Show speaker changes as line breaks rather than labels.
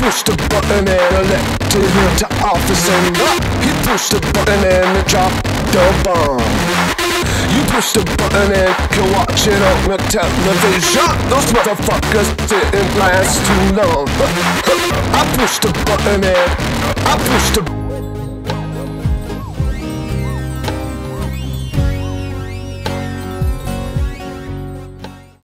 pushed the button and elected him to office and. He pushed the button and dropped the bomb. You push the button and can watch it on the television. Those motherfuckers didn't last too long. I pushed the button and I pushed the